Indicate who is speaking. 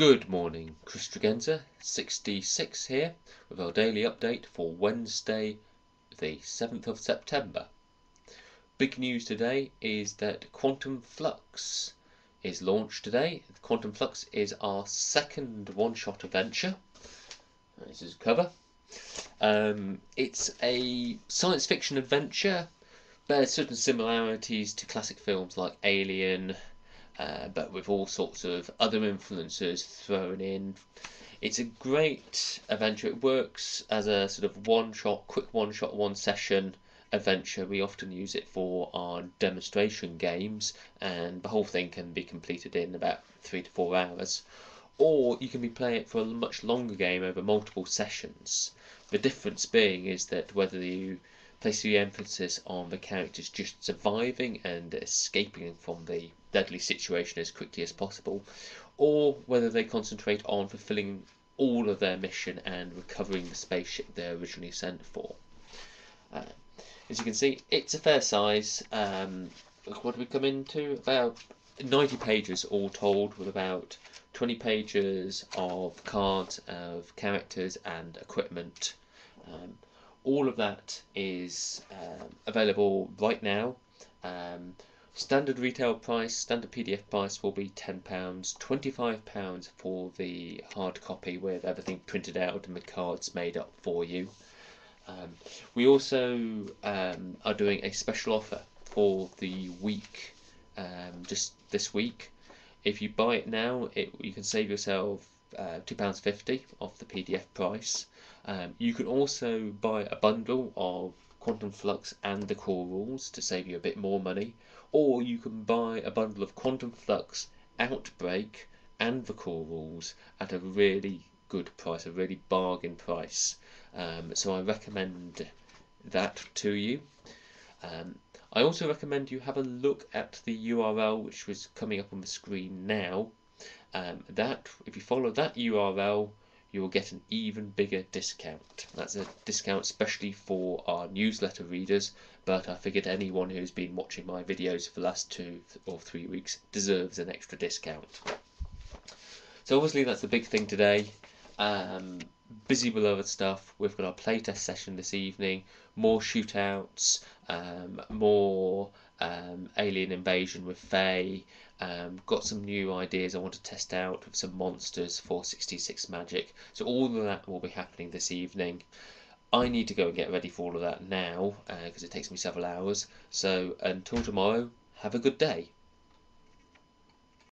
Speaker 1: Good morning, Chris Tregenza, 6d6 here, with our daily update for Wednesday, the 7th of September. Big news today is that Quantum Flux is launched today. Quantum Flux is our second one shot adventure. This is cover. Um, it's a science fiction adventure, bears certain similarities to classic films like Alien, uh, but with all sorts of other influences thrown in. It's a great adventure. It works as a sort of one shot, quick one shot, one session adventure. We often use it for our demonstration games, and the whole thing can be completed in about three to four hours. Or you can be playing it for a much longer game over multiple sessions. The difference being is that whether you place the emphasis on the characters just surviving and escaping from the deadly situation as quickly as possible, or whether they concentrate on fulfilling all of their mission and recovering the spaceship they're originally sent for. Uh, as you can see, it's a fair size. Um, what do we come into? About 90 pages all told, with about 20 pages of cards, of characters, and equipment. Um, all of that is um, available right now. Um, standard retail price, standard PDF price will be £10, £25 for the hard copy with everything printed out and the cards made up for you. Um, we also um, are doing a special offer for the week, um, just this week. If you buy it now, it, you can save yourself uh, £2.50 off the PDF price. Um, you can also buy a bundle of Quantum Flux and the core rules to save you a bit more money, or you can buy a bundle of Quantum Flux, Outbreak, and the core rules at a really good price, a really bargain price. Um, so I recommend that to you. Um, I also recommend you have a look at the URL which was coming up on the screen now. Um, that if you follow that URL, you will get an even bigger discount. That's a discount especially for our newsletter readers, but I figured anyone who's been watching my videos for the last two or three weeks deserves an extra discount. So obviously that's the big thing today. Um, busy other stuff. We've got our playtest session this evening, more shootouts, um, more um, Alien Invasion with Faye. Um, got some new ideas I want to test out with some monsters for 6d6 Magic. So all of that will be happening this evening. I need to go and get ready for all of that now because uh, it takes me several hours. So until tomorrow, have a good day.